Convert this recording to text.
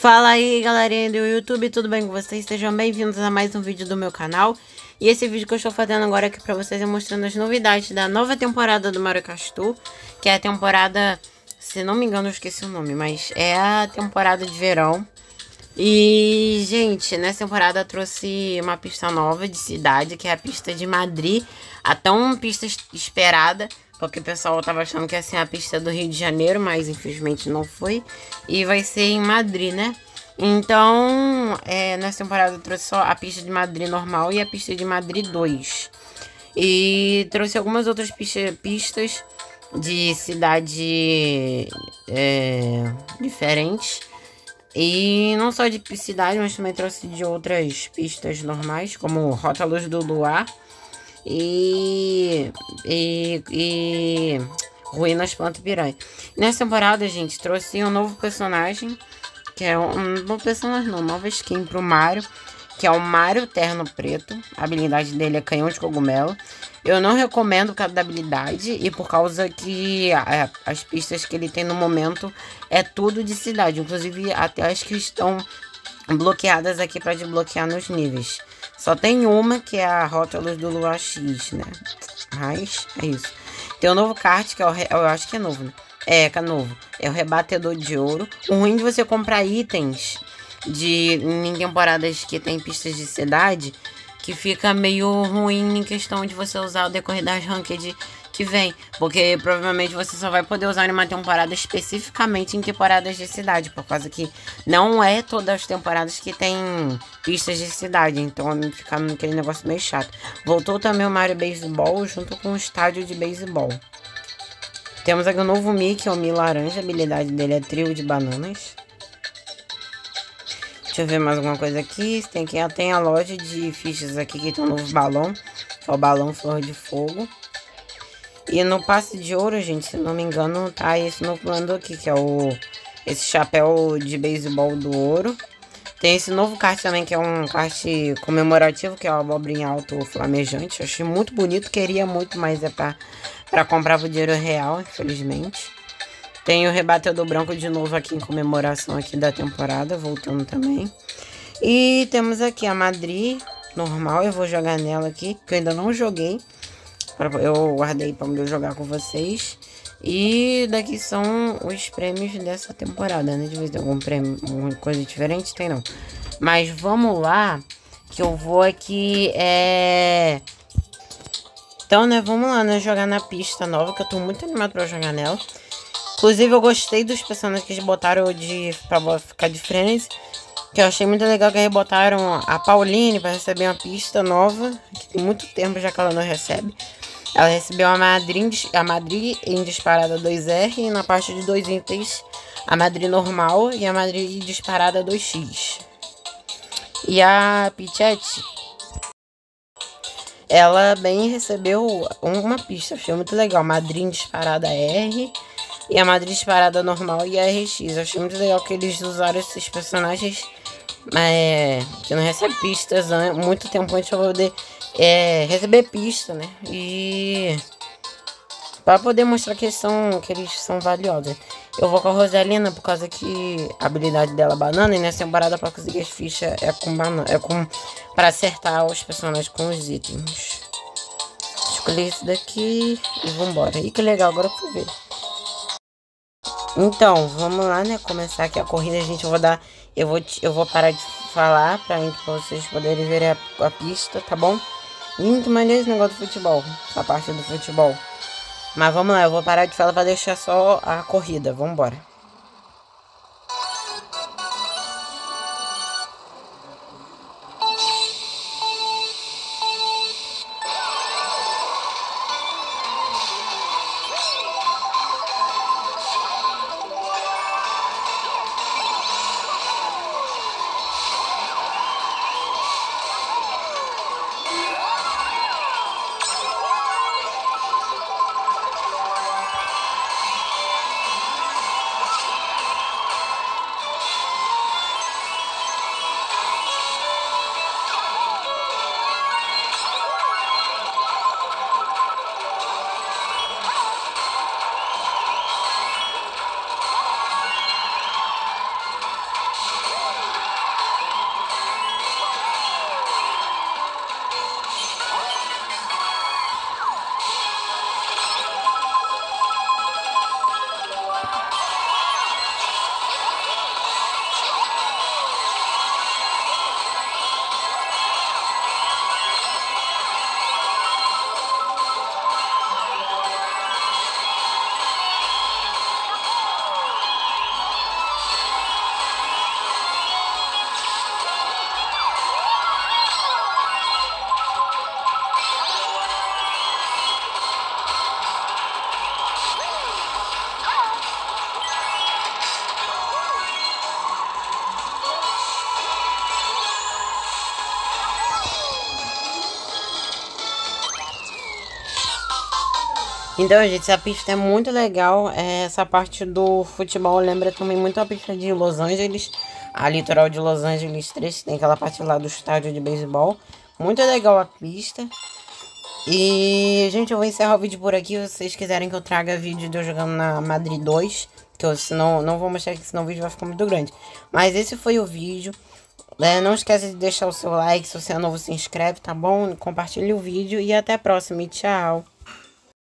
Fala aí galerinha do YouTube, tudo bem com vocês? Sejam bem-vindos a mais um vídeo do meu canal. E esse vídeo que eu estou fazendo agora aqui pra vocês é mostrando as novidades da nova temporada do Mario Castu Que é a temporada, se não me engano eu esqueci o nome, mas é a temporada de verão. E, gente, nessa temporada trouxe uma pista nova de cidade, que é a pista de Madrid A tão pista esperada porque o pessoal tava achando que ia ser a pista do Rio de Janeiro, mas infelizmente não foi. E vai ser em Madrid, né? Então, é, nessa temporada eu trouxe só a pista de Madrid normal e a pista de Madrid 2. E trouxe algumas outras pista, pistas de cidade é, diferentes. E não só de cidade, mas também trouxe de outras pistas normais, como Rótalos do Luar e, e, e Ruínas Planta Piranha. Nessa temporada, gente, trouxe um novo personagem, que é um, um novo personagem, não, nova skin pro Mario, que é o Mario Terno Preto. A habilidade dele é canhão de cogumelo. Eu não recomendo cada habilidade e por causa que a, as pistas que ele tem no momento é tudo de cidade, inclusive até as que estão bloqueadas aqui para desbloquear nos níveis. Só tem uma, que é a Rótulos do Lua X, né? Mas é isso. Tem um novo kart, que é o, eu acho que é novo, né? É, que é novo. É o Rebatedor de Ouro. O ruim de você comprar itens de em temporadas que tem pistas de cidade, que fica meio ruim em questão de você usar o decorrer das ranked que vem. Porque provavelmente você só vai poder usar em uma temporada especificamente em temporadas de cidade. Por causa que não é todas as temporadas que tem pistas de cidade. Então fica aquele negócio meio chato. Voltou também o Mario Baseball junto com o estádio de beisebol. Temos aqui o novo Mickey, o Mi Laranja. A habilidade dele é trio de bananas. Deixa eu ver mais alguma coisa aqui. Tem, aqui, tem a loja de fichas aqui que tem um novo balão. Que é o balão Flor de Fogo. E no passe de ouro, gente, se não me engano, tá esse novo plano aqui, que é o esse chapéu de beisebol do ouro. Tem esse novo kart também, que é um kart comemorativo, que é o abobrinha alto flamejante. Eu achei muito bonito, queria muito, mas é pra, pra comprar por dinheiro real, infelizmente. Tem o rebatedor branco de novo aqui em comemoração aqui da temporada, voltando também. E temos aqui a Madrid normal, eu vou jogar nela aqui, que eu ainda não joguei. Eu guardei para eu jogar com vocês. E daqui são os prêmios dessa temporada, né? De vez em algum prêmio, alguma coisa diferente, tem não. Mas vamos lá, que eu vou aqui, é... Então, né, vamos lá, né, jogar na pista nova, que eu tô muito animado pra jogar nela. Inclusive, eu gostei dos personagens que eles botaram de, pra ficar de frente. Que eu achei muito legal que eles botaram a Pauline pra receber uma pista nova. Que tem muito tempo já que ela não recebe. Ela recebeu a Madrid, a Madrid em disparada 2R e na parte de dois itens a Madrid normal e a Madrid disparada 2X. E a Pichette, ela bem recebeu uma pista, achei muito legal. Madrid disparada R e a Madrid disparada normal e a RX. achei muito legal que eles usaram esses personagens é, que não recebem pistas né, muito tempo antes pra poder é, receber pista, né? E para poder mostrar que eles são que eles são valiosos. Eu vou com a Rosalina por causa que a habilidade dela é banana e nessa temporada para conseguir as fichas é com banana, é com para acertar os personagens com os itens. Escolhi esse daqui e vambora. E que legal, agora eu fui ver. Então, vamos lá, né? Começar aqui a corrida, gente. Eu vou dar. Eu vou, eu vou parar de falar pra, pra vocês poderem ver a, a pista, tá bom? Muito maneiro esse negócio do futebol. Essa parte do futebol. Mas vamos lá, eu vou parar de falar pra deixar só a corrida. Vambora. Então, gente, essa pista é muito legal. É, essa parte do futebol lembra também muito a pista de Los Angeles. A litoral de Los Angeles 3, tem aquela parte lá do estádio de beisebol. Muito legal a pista. E, gente, eu vou encerrar o vídeo por aqui. Se vocês quiserem que eu traga vídeo de eu jogando na Madrid 2, que eu senão, não vou mostrar aqui, senão o vídeo vai ficar muito grande. Mas esse foi o vídeo. É, não esqueça de deixar o seu like. Se você é novo, se inscreve, tá bom? Compartilhe o vídeo e até a próxima. E tchau.